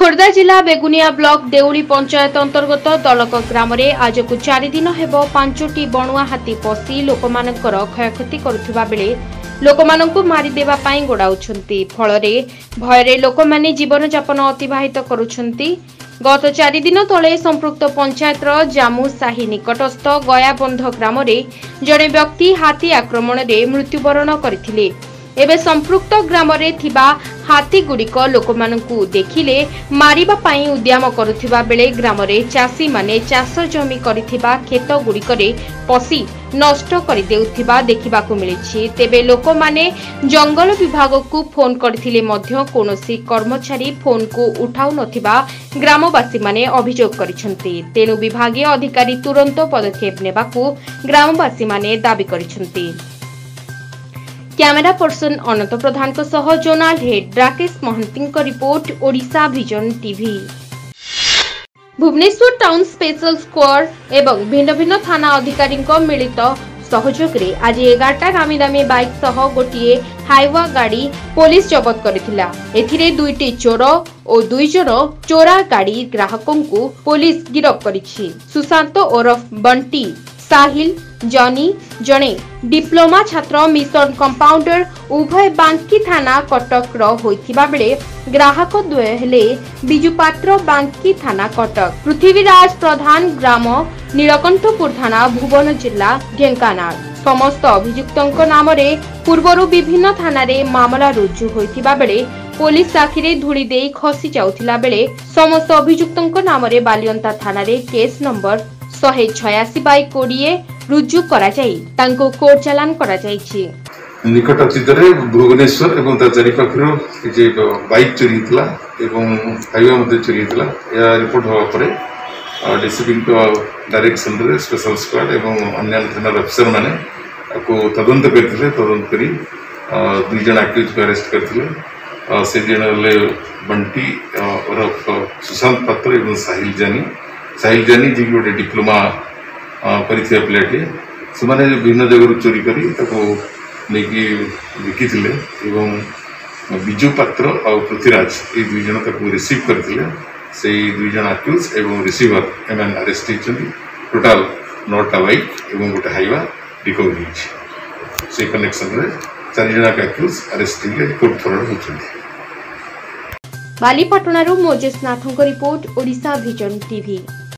ଖୋର୍ଦ୍ଧା ଜିଲ୍ଲା ବେଗୁନିଆ ବ୍ଲକ ଦେଉଳି ପଞ୍ଚାୟତ ଅନ୍ତର୍ଗତ ଦଳକ ଗ୍ରାମରେ ଆଜକୁ ଚାରିଦିନ ହେବ ପାଞ୍ଚଟି ବଣୁଆ ହାତୀ ପଶି ଲୋକମାନଙ୍କର କ୍ଷୟକ୍ଷତି କରୁଥିବା ବେଳେ ଲୋକମାନଙ୍କୁ ମାରିଦେବା ପାଇଁ ଗୋଡ଼ାଉଛନ୍ତି ଫଳରେ ଭୟରେ ଲୋକମାନେ ଜୀବନଯାପନ ଅତିବାହିତ କରୁଛନ୍ତି ଗତ ଚାରିଦିନ ତଳେ ସମ୍ପୃକ୍ତ ପଞ୍ଚାୟତର ଜାମୁ ସାହି ନିକଟସ୍ଥ ଗୟାବନ୍ଧ ଗ୍ରାମରେ ଜଣେ ବ୍ୟକ୍ତି ହାତୀ ଆକ୍ରମଣରେ ମୃତ୍ୟୁବରଣ କରିଥିଲେ ଏବେ ସମ୍ପୃକ୍ତ ଗ୍ରାମରେ ଥିବା ହାତୀଗୁଡ଼ିକ ଲୋକମାନଙ୍କୁ ଦେଖିଲେ ମାରିବା ପାଇଁ ଉଦ୍ୟମ କରୁଥିବା ବେଳେ ଗ୍ରାମରେ ଚାଷୀମାନେ ଚାଷ ଜମି କରିଥିବା କ୍ଷେତଗୁଡ଼ିକରେ ପଶି ନଷ୍ଟ କରିଦେଉଥିବା ଦେଖିବାକୁ ମିଳିଛି ତେବେ ଲୋକମାନେ ଜଙ୍ଗଲ ବିଭାଗକୁ ଫୋନ୍ କରିଥିଲେ ମଧ୍ୟ କୌଣସି କର୍ମଚାରୀ ଫୋନ୍କୁ ଉଠାଉ ନଥିବା ଗ୍ରାମବାସୀମାନେ ଅଭିଯୋଗ କରିଛନ୍ତି ତେଣୁ ବିଭାଗୀୟ ଅଧିକାରୀ ତୁରନ୍ତ ପଦକ୍ଷେପ ନେବାକୁ ଗ୍ରାମବାସୀମାନେ ଦାବି କରିଛନ୍ତି କ୍ୟାମେରା ପର୍ସନ ଅନନ୍ତ ପ୍ରଧାନଙ୍କ ସହ ଜୋନାଲ୍ ହେଡ୍ ରାକେଶ ମହାନ୍ତିଙ୍କ report Odisha vision TV Bhubaneswar town special squad ଏବଂ ଭିନ୍ନ ଭିନ୍ନ ଥାନା ଅଧିକାରୀଙ୍କ ମିଳିତ ସହଯୋଗରେ ଆଜି ଏଗାରଟା ଦାମୀ ଦାମୀ ବାଇକ୍ ସହ ଗୋଟିଏ ହାଇୱା ଗାଡ଼ି ପୋଲିସ ଜବତ କରିଥିଲା ଏଥିରେ ଦୁଇଟି ଚୋର ଓ ଦୁଇ ଜଣ ଚୋରା ଗାଡ଼ି ଗ୍ରାହକଙ୍କୁ ପୋଲିସ ଗିରଫ କରିଛି ସୁଶାନ୍ତ ଓରଫ ବଣ୍ଟି ସାହିଲ ଜନି ଜଣେ ଡିପ୍ଲୋମା ଛାତ୍ର ମିଶନ କମ୍ପାଉଣ୍ଡର ଉଭୟ ବାଙ୍କୀ ଥାନା କଟକର ହୋଇଥିବା ବେଳେ ଗ୍ରାହକ ଦ୍ୱୟ ହେଲେ ବିଜୁ ପାତ୍ର ବାଙ୍କୀ ଥାନା କଟକ ପୃଥିବୀରାଜ ପ୍ରଧାନ ଗ୍ରାମ ନୀଳକଣ୍ଠପୁର ଥାନା ଭୁବନ ଜିଲ୍ଲା ଢେଙ୍କାନାଳ ସମସ୍ତ ଅଭିଯୁକ୍ତଙ୍କ ନାମରେ ପୂର୍ବରୁ ବିଭିନ୍ନ ଥାନାରେ ମାମଲା ରୁଜୁ ହୋଇଥିବା ବେଳେ ପୋଲିସ ଆଖିରେ ଧୂଳି ଦେଇ ଖସି ଯାଉଥିଲା ବେଳେ ସମସ୍ତ ଅଭିଯୁକ୍ତଙ୍କ ନାମରେ ବାଲିଅନ୍ତା ଥାନାରେ କେସ୍ ନମ୍ବର ଶହେ ଛୟାଅଶୀ ବାଇକ୍ କୋଡ଼ିଏ ରୁଜୁ କରାଯାଇ ତାଙ୍କୁ କୋର୍ଟ ଚାଲାଣ କରାଯାଇଛି ନିକଟ ଅତୀତରେ ଭୁବନେଶ୍ୱର ଏବଂ ତା ଚାରିପାଖରୁ କିଛି ବାଇକ୍ ଚୋରି ହେଇଥିଲା ଏବଂ ଖାଇବା ମଧ୍ୟ ଚୋରି ହେଇଥିଲା ଏହା ରିପୋର୍ଟ ହେବା ପରେ ଡିସିପିଙ୍କ ଡାଇରେକ୍ସନରେ ସ୍ପେଶାଲ ସ୍କ୍ୱାଡ୍ ଏବଂ ଅନ୍ୟାନ୍ୟ ଥାନାର ଅଫିସରମାନେ ତାକୁ ତଦନ୍ତ କରିଥିଲେ ତଦନ୍ତ କରି ଦୁଇ ଜଣ ଆକ୍ୟୁଜ୍କୁ ଆରେଷ୍ଟ କରିଥିଲେ ସେ ଜଣେ ହେଲେ ବଣ୍ଟି ଓରଫ ସୁଶାନ୍ତ ପାତ୍ର ଏବଂ ସାହିଲ ଜାନି সাইগেন নি ডিগ্রিড ডিপ্লোমা পরীক্ষা প্লেটটি সোমেনেজ বিনোজেগুরু চুরি করি তক নেকি নেকিছিলে এবং বিজুপত্র ও কৃতিরাজ এই দুই জনকে রিসিভ করিছিলে সেই দুই জন অ্যাকিউস এবং রিসিভার এমএল অ্যারেস্ট হয়েছিল টোটাল নোট টাইট এবং একটা হাইবা রিকভারি সেই কানেকশন রে চারজন অ্যাকিউস অ্যারেস্টরে কোট ধরন হচিল খালি পাটনারু মোজেসনাথন কো রিপোর্ট ওড়িশা ভিশন টিভি